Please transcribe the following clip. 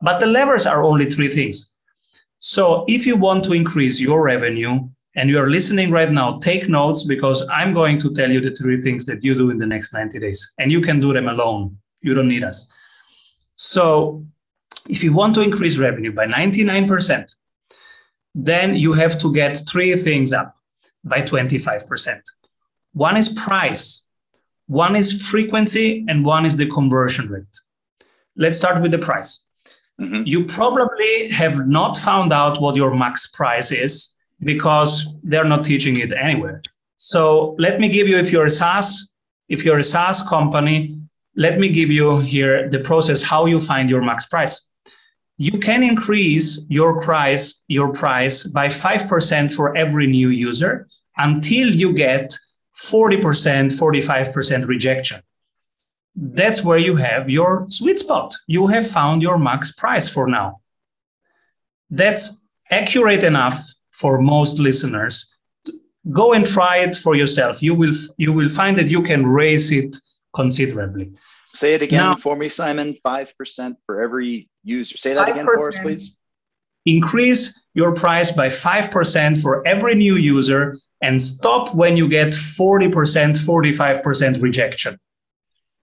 But the levers are only three things. So if you want to increase your revenue and you are listening right now, take notes because I'm going to tell you the three things that you do in the next 90 days and you can do them alone. You don't need us. So if you want to increase revenue by 99%, then you have to get three things up by 25%. One is price, one is frequency, and one is the conversion rate. Let's start with the price. Mm-hmm. You probably have not found out what your max price is because they're not teaching it anywhere. So let me give you, if you're a SaaS, if you're a SaaS company, let me give you here the process how you find your max price you can increase your price your price by 5% for every new user until you get 40% 45% rejection that's where you have your sweet spot you have found your max price for now that's accurate enough for most listeners go and try it for yourself you will you will find that you can raise it considerably Say it again now, for me, Simon. 5% for every user. Say that again for us, please. Increase your price by 5% for every new user and stop when you get 40%, 45% rejection.